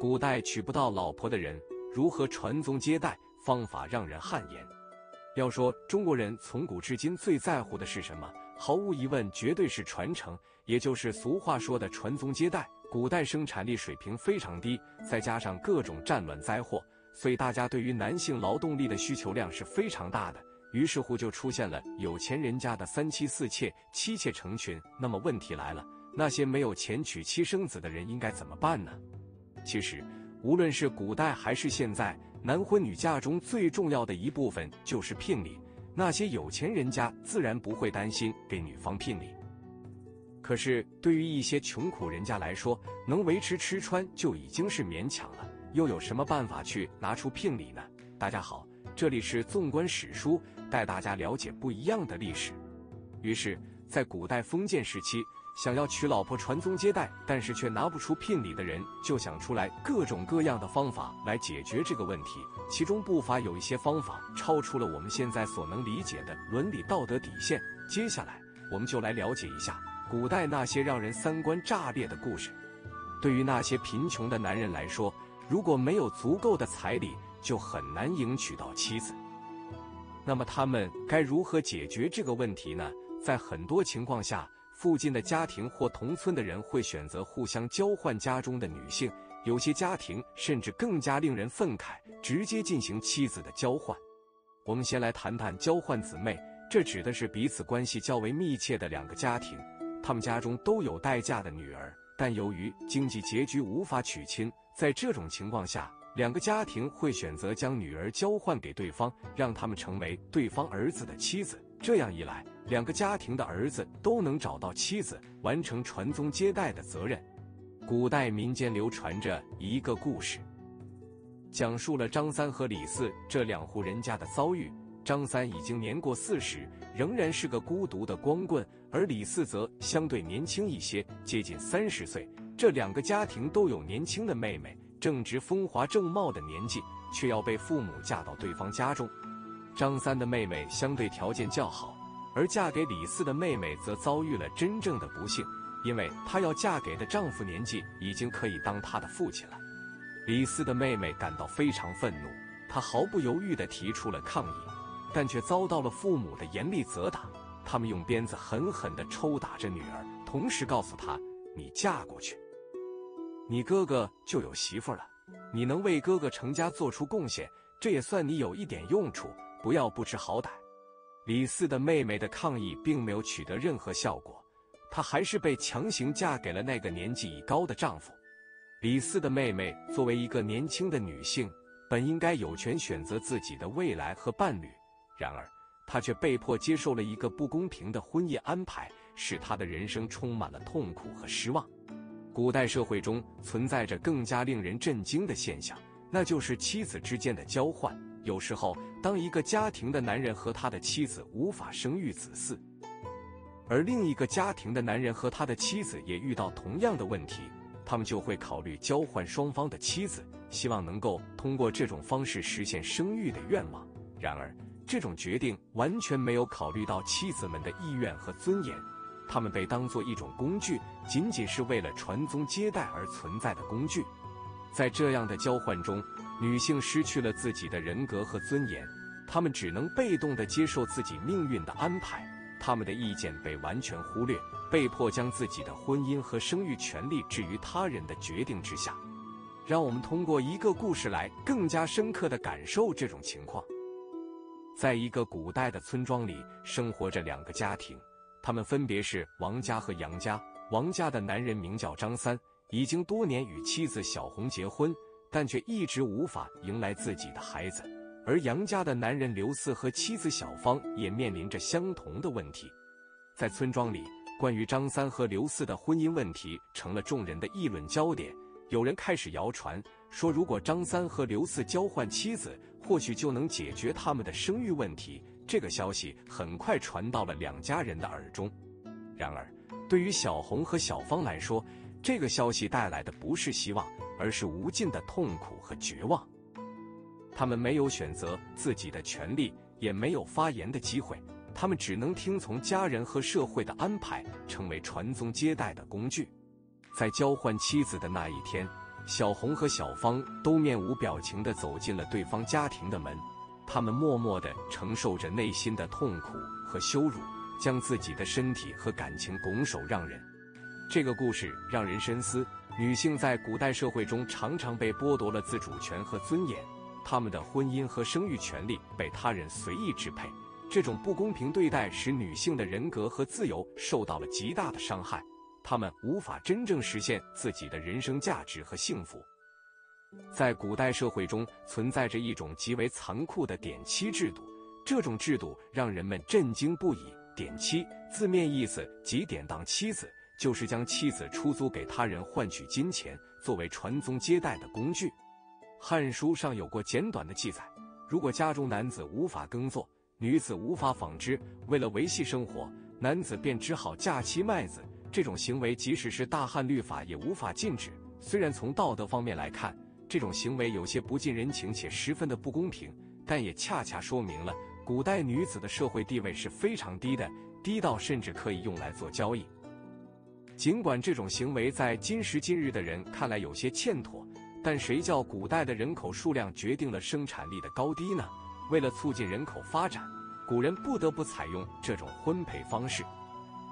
古代娶不到老婆的人如何传宗接代？方法让人汗颜。要说中国人从古至今最在乎的是什么？毫无疑问，绝对是传承，也就是俗话说的传宗接代。古代生产力水平非常低，再加上各种战乱灾祸，所以大家对于男性劳动力的需求量是非常大的。于是乎，就出现了有钱人家的三妻四妾、妻妾成群。那么问题来了，那些没有钱娶妻生子的人应该怎么办呢？其实，无论是古代还是现在，男婚女嫁中最重要的一部分就是聘礼。那些有钱人家自然不会担心给女方聘礼，可是对于一些穷苦人家来说，能维持吃穿就已经是勉强了，又有什么办法去拿出聘礼呢？大家好，这里是纵观史书，带大家了解不一样的历史。于是，在古代封建时期。想要娶老婆传宗接代，但是却拿不出聘礼的人，就想出来各种各样的方法来解决这个问题。其中不乏有一些方法超出了我们现在所能理解的伦理道德底线。接下来，我们就来了解一下古代那些让人三观炸裂的故事。对于那些贫穷的男人来说，如果没有足够的彩礼，就很难迎娶到妻子。那么他们该如何解决这个问题呢？在很多情况下，附近的家庭或同村的人会选择互相交换家中的女性，有些家庭甚至更加令人愤慨，直接进行妻子的交换。我们先来谈谈交换姊妹，这指的是彼此关系较为密切的两个家庭，他们家中都有待嫁的女儿，但由于经济拮据无法娶亲，在这种情况下，两个家庭会选择将女儿交换给对方，让他们成为对方儿子的妻子。这样一来，两个家庭的儿子都能找到妻子，完成传宗接代的责任。古代民间流传着一个故事，讲述了张三和李四这两户人家的遭遇。张三已经年过四十，仍然是个孤独的光棍，而李四则相对年轻一些，接近三十岁。这两个家庭都有年轻的妹妹，正值风华正茂的年纪，却要被父母嫁到对方家中。张三的妹妹相对条件较好，而嫁给李四的妹妹则遭遇了真正的不幸，因为她要嫁给的丈夫年纪已经可以当她的父亲了。李四的妹妹感到非常愤怒，她毫不犹豫地提出了抗议，但却遭到了父母的严厉责打。他们用鞭子狠狠地抽打着女儿，同时告诉她：“你嫁过去，你哥哥就有媳妇了，你能为哥哥成家做出贡献，这也算你有一点用处。”不要不知好歹。李四的妹妹的抗议并没有取得任何效果，她还是被强行嫁给了那个年纪已高的丈夫。李四的妹妹作为一个年轻的女性，本应该有权选择自己的未来和伴侣，然而她却被迫接受了一个不公平的婚姻安排，使她的人生充满了痛苦和失望。古代社会中存在着更加令人震惊的现象，那就是妻子之间的交换。有时候，当一个家庭的男人和他的妻子无法生育子嗣，而另一个家庭的男人和他的妻子也遇到同样的问题，他们就会考虑交换双方的妻子，希望能够通过这种方式实现生育的愿望。然而，这种决定完全没有考虑到妻子们的意愿和尊严，他们被当作一种工具，仅仅是为了传宗接代而存在的工具。在这样的交换中，女性失去了自己的人格和尊严，她们只能被动地接受自己命运的安排，她们的意见被完全忽略，被迫将自己的婚姻和生育权利置于他人的决定之下。让我们通过一个故事来更加深刻地感受这种情况。在一个古代的村庄里，生活着两个家庭，他们分别是王家和杨家。王家的男人名叫张三，已经多年与妻子小红结婚。但却一直无法迎来自己的孩子，而杨家的男人刘四和妻子小芳也面临着相同的问题。在村庄里，关于张三和刘四的婚姻问题成了众人的议论焦点。有人开始谣传说，如果张三和刘四交换妻子，或许就能解决他们的生育问题。这个消息很快传到了两家人的耳中。然而，对于小红和小芳来说，这个消息带来的不是希望。而是无尽的痛苦和绝望。他们没有选择自己的权利，也没有发言的机会，他们只能听从家人和社会的安排，成为传宗接代的工具。在交换妻子的那一天，小红和小芳都面无表情地走进了对方家庭的门，他们默默地承受着内心的痛苦和羞辱，将自己的身体和感情拱手让人。这个故事让人深思：女性在古代社会中常常被剥夺了自主权和尊严，她们的婚姻和生育权利被他人随意支配。这种不公平对待使女性的人格和自由受到了极大的伤害。他们无法真正实现自己的人生价值和幸福。在古代社会中，存在着一种极为残酷的典妻制度，这种制度让人们震惊不已。典妻字面意思即典当妻子，就是将妻子出租给他人换取金钱，作为传宗接代的工具。《汉书》上有过简短的记载：如果家中男子无法耕作，女子无法纺织，为了维系生活，男子便只好嫁妻卖子。这种行为即使是大汉律法也无法禁止。虽然从道德方面来看，这种行为有些不近人情且十分的不公平，但也恰恰说明了古代女子的社会地位是非常低的，低到甚至可以用来做交易。尽管这种行为在今时今日的人看来有些欠妥，但谁叫古代的人口数量决定了生产力的高低呢？为了促进人口发展，古人不得不采用这种婚配方式。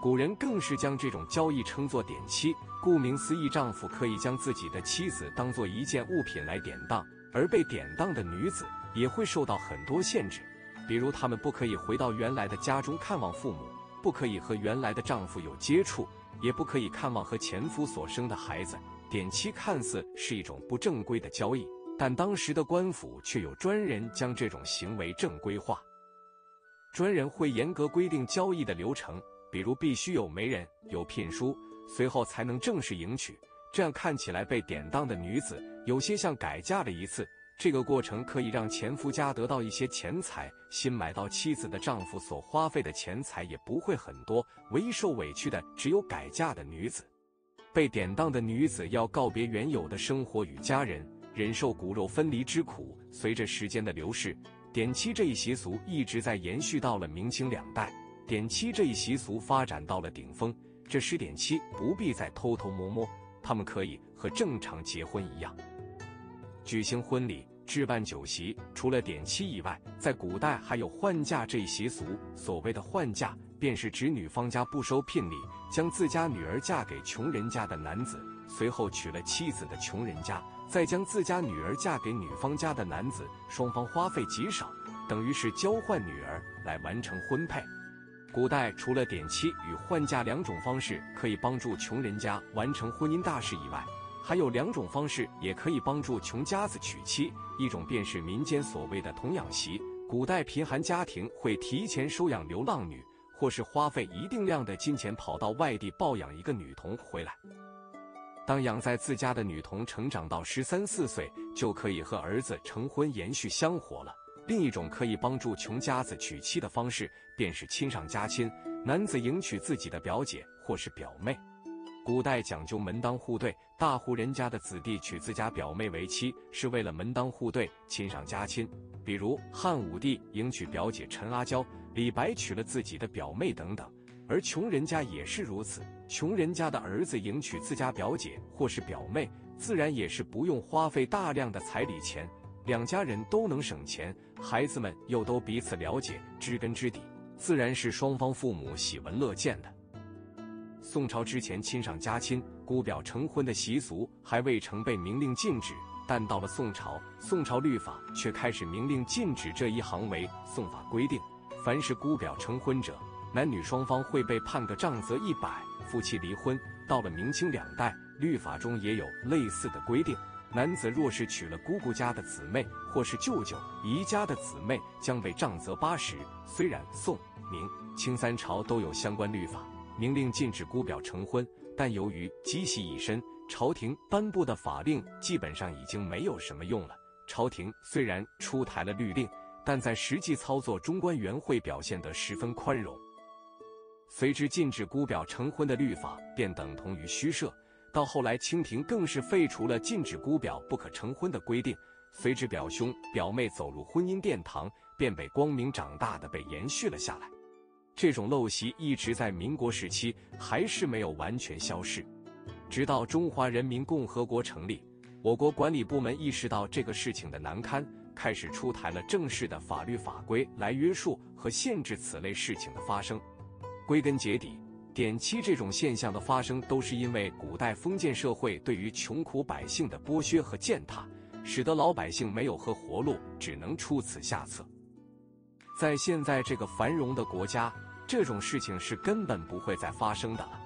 古人更是将这种交易称作典妻，顾名思义，丈夫可以将自己的妻子当做一件物品来典当，而被典当的女子也会受到很多限制，比如她们不可以回到原来的家中看望父母，不可以和原来的丈夫有接触，也不可以看望和前夫所生的孩子。典妻看似是一种不正规的交易，但当时的官府却有专人将这种行为正规化，专人会严格规定交易的流程。比如必须有媒人、有聘书，随后才能正式迎娶。这样看起来被典当的女子，有些像改嫁了一次。这个过程可以让前夫家得到一些钱财，新买到妻子的丈夫所花费的钱财也不会很多。唯一受委屈的只有改嫁的女子。被典当的女子要告别原有的生活与家人，忍受骨肉分离之苦。随着时间的流逝，典妻这一习俗一直在延续到了明清两代。典妻这一习俗发展到了顶峰，这时典妻不必再偷偷摸摸，他们可以和正常结婚一样举行婚礼、置办酒席。除了点妻以外，在古代还有换嫁这一习俗。所谓的换嫁，便是指女方家不收聘礼，将自家女儿嫁给穷人家的男子，随后娶了妻子的穷人家，再将自家女儿嫁给女方家的男子，双方花费极少，等于是交换女儿来完成婚配。古代除了点妻与换嫁两种方式可以帮助穷人家完成婚姻大事以外，还有两种方式也可以帮助穷家子娶妻。一种便是民间所谓的童养媳。古代贫寒家庭会提前收养流浪女，或是花费一定量的金钱跑到外地抱养一个女童回来。当养在自家的女童成长到十三四岁，就可以和儿子成婚，延续香火了。另一种可以帮助穷家子娶妻的方式，便是亲上加亲。男子迎娶自己的表姐或是表妹。古代讲究门当户对，大户人家的子弟娶自家表妹为妻，是为了门当户对、亲上加亲。比如汉武帝迎娶表姐陈阿娇，李白娶了自己的表妹等等。而穷人家也是如此，穷人家的儿子迎娶自家表姐或是表妹，自然也是不用花费大量的彩礼钱。两家人都能省钱，孩子们又都彼此了解，知根知底，自然是双方父母喜闻乐见的。宋朝之前，亲上加亲、姑表成婚的习俗还未曾被明令禁止，但到了宋朝，宋朝律法却开始明令禁止这一行为。宋法规定，凡是姑表成婚者，男女双方会被判个杖责一百，夫妻离婚。到了明清两代，律法中也有类似的规定。男子若是娶了姑姑家的姊妹，或是舅舅姨家的姊妹，将被杖责八十。虽然宋、明、清三朝都有相关律法，明令禁止姑表成婚，但由于积习已深，朝廷颁布的法令基本上已经没有什么用了。朝廷虽然出台了律令，但在实际操作中，官员会表现得十分宽容。随之禁止姑表成婚的律法，便等同于虚设。到后来，清廷更是废除了禁止姑表不可成婚的规定，随之表兄表妹走入婚姻殿堂，便被光明长大的被延续了下来。这种陋习一直在民国时期还是没有完全消失，直到中华人民共和国成立，我国管理部门意识到这个事情的难堪，开始出台了正式的法律法规来约束和限制此类事情的发生。归根结底，点漆这种现象的发生，都是因为古代封建社会对于穷苦百姓的剥削和践踏，使得老百姓没有和活路，只能出此下策。在现在这个繁荣的国家，这种事情是根本不会再发生的了。